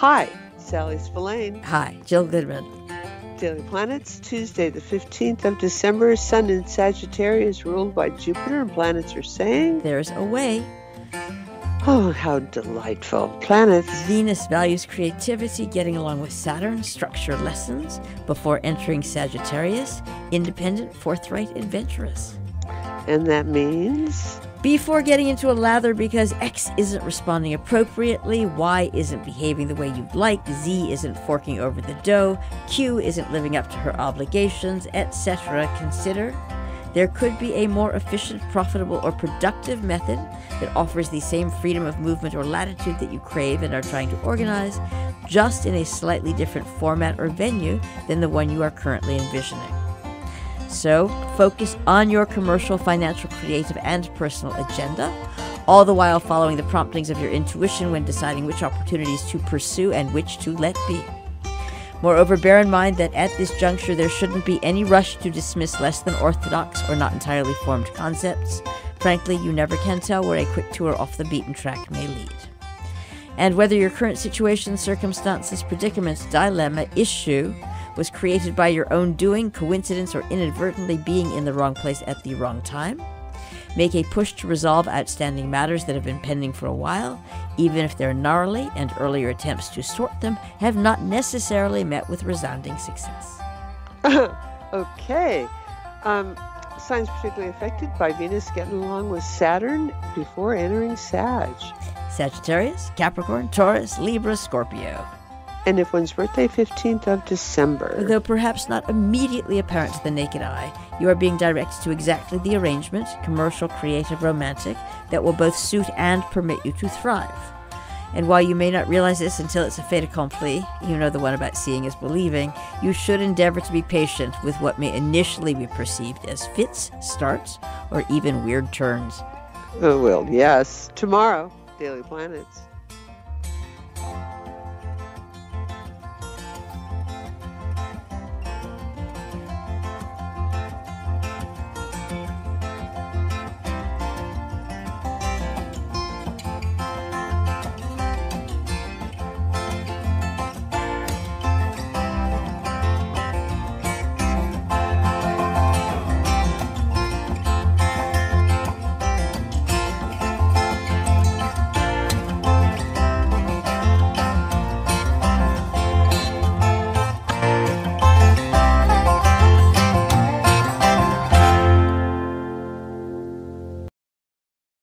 Hi, Sally Spillane. Hi, Jill Goodman. Daily Planets, Tuesday, the 15th of December. Sun in Sagittarius, ruled by Jupiter, and planets are saying, There's a way. Oh, how delightful. Planets. Venus values creativity, getting along with Saturn, structure lessons before entering Sagittarius, independent, forthright, adventurous. And that means? Before getting into a lather because X isn't responding appropriately, Y isn't behaving the way you'd like, Z isn't forking over the dough, Q isn't living up to her obligations, etc., consider there could be a more efficient, profitable, or productive method that offers the same freedom of movement or latitude that you crave and are trying to organize, just in a slightly different format or venue than the one you are currently envisioning. So, focus on your commercial, financial, creative, and personal agenda, all the while following the promptings of your intuition when deciding which opportunities to pursue and which to let be. Moreover, bear in mind that at this juncture there shouldn't be any rush to dismiss less than orthodox or not entirely formed concepts. Frankly, you never can tell where a quick tour off the beaten track may lead. And whether your current situation, circumstances, predicament, dilemma, issue, was created by your own doing, coincidence, or inadvertently being in the wrong place at the wrong time. Make a push to resolve outstanding matters that have been pending for a while, even if they're gnarly and earlier attempts to sort them have not necessarily met with resounding success. okay. Um, signs particularly affected by Venus getting along with Saturn before entering Sag. Sagittarius, Capricorn, Taurus, Libra, Scorpio and if one's birthday 15th of December. Though perhaps not immediately apparent to the naked eye, you are being directed to exactly the arrangement, commercial, creative, romantic, that will both suit and permit you to thrive. And while you may not realize this until it's a fait accompli, you know the one about seeing is believing, you should endeavor to be patient with what may initially be perceived as fits, starts, or even weird turns. Oh, well, yes. Tomorrow, Daily Planets.